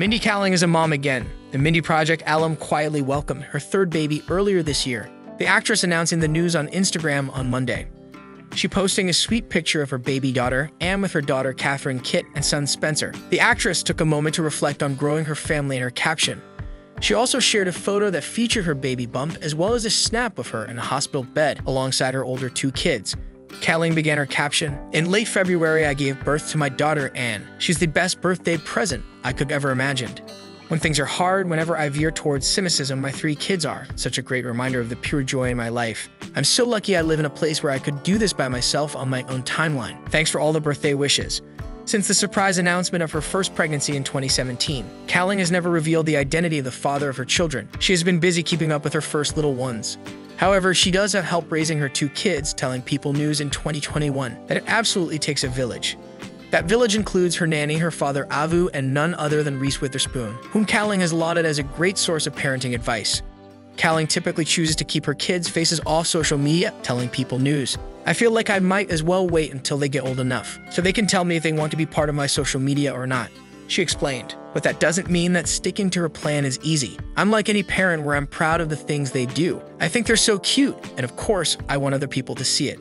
Mindy Kaling is a mom again. The Mindy Project alum quietly welcomed her third baby earlier this year. The actress announcing the news on Instagram on Monday. She posting a sweet picture of her baby daughter Anne with her daughter Katherine Kit and son Spencer. The actress took a moment to reflect on growing her family in her caption. She also shared a photo that featured her baby bump as well as a snap of her in a hospital bed alongside her older two kids. Kaling began her caption In late February, I gave birth to my daughter, Anne. She's the best birthday present I could ever imagined. When things are hard, whenever I veer towards cynicism, my three kids are such a great reminder of the pure joy in my life. I'm so lucky I live in a place where I could do this by myself on my own timeline. Thanks for all the birthday wishes. Since the surprise announcement of her first pregnancy in 2017, Kaling has never revealed the identity of the father of her children. She has been busy keeping up with her first little ones. However, she does have help raising her two kids, telling People News in 2021 that it absolutely takes a village. That village includes her nanny, her father Avu, and none other than Reese Witherspoon, whom Kaling has lauded as a great source of parenting advice. Kaling typically chooses to keep her kids' faces off social media, telling People News. I feel like I might as well wait until they get old enough, so they can tell me if they want to be part of my social media or not. She explained, but that doesn't mean that sticking to her plan is easy. I'm like any parent where I'm proud of the things they do. I think they're so cute, and of course, I want other people to see it.